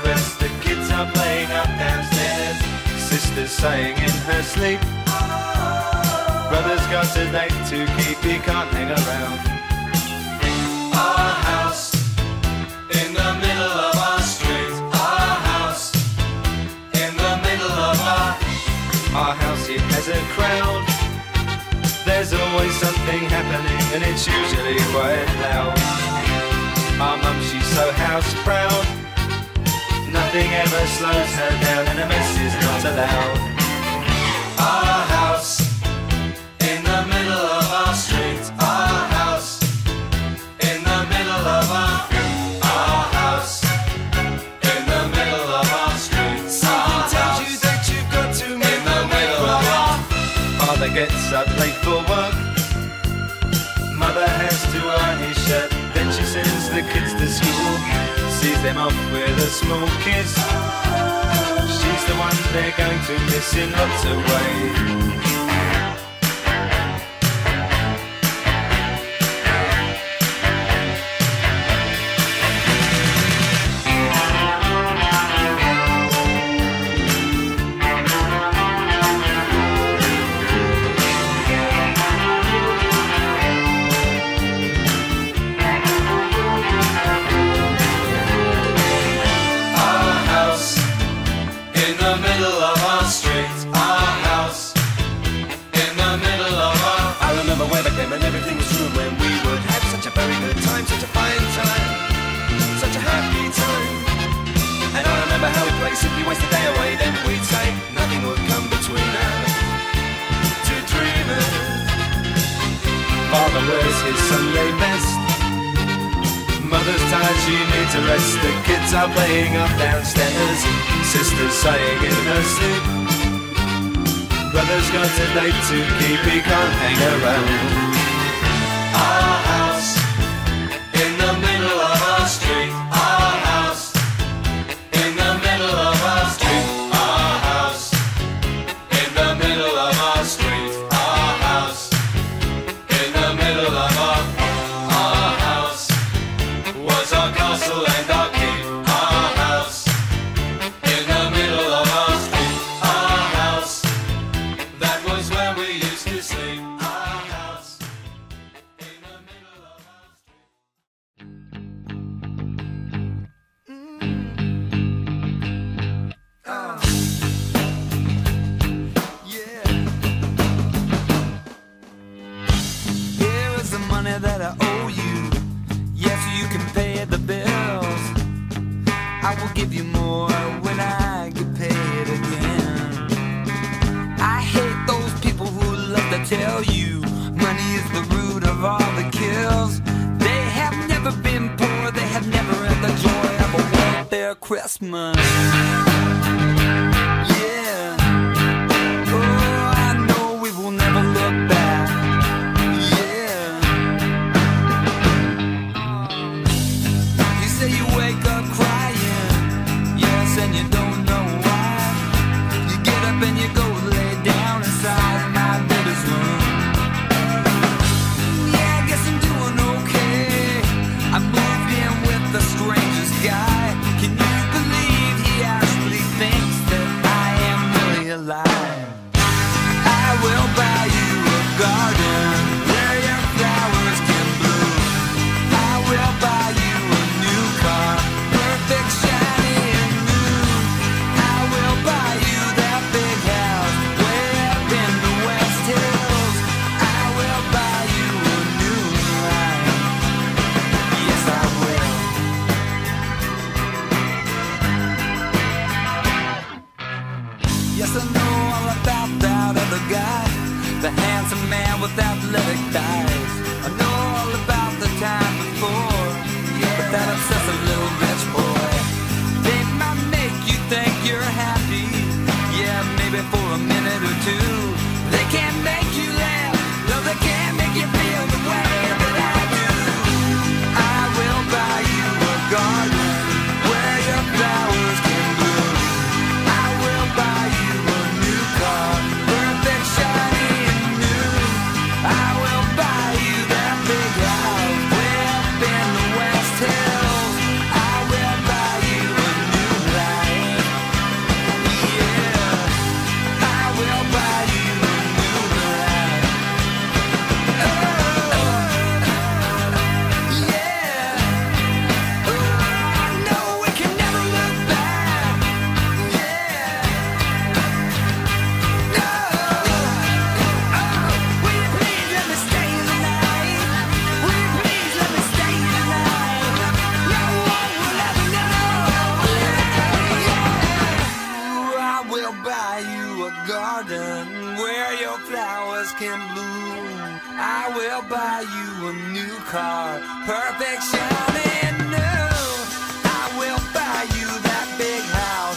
rest. The kids are playing up downstairs. Sister's sighing in her sleep. Brother's got a date to keep, he can't hang around. Our house in the middle of our street. Our house in the middle of our our house. It has a crowd. There's always something happening, and it's usually quite loud. Our mum, she's so house proud. Nothing ever slows her down, and a mess is not allowed. Our house in the middle of our street. Our house in the middle of our our house in the middle of our street. Something tells you that you've got to in the middle of our Father gets up late for work. Mother has to iron his shirt. Then she sends the kids to school. Sees them off with a small kiss. She's the one they're going to miss in lots of ways. His Sunday best. Mother's tired, she needs a rest. The kids are playing up downstairs. Sister's sighing in her sleep. Brother's got a date to keep, he can't hang around. Our can pay the bills. I will give you more when I get paid again. I hate those people who love to tell you money is the root of all the kills. They have never been poor, they have never had the joy of a welfare Christmas. All about that other guy, the handsome man with athletic thighs. I know all about the time before, but that obsessive little rich boy. They might make you think you're buy you a new car, perfect shining new. I will buy you that big house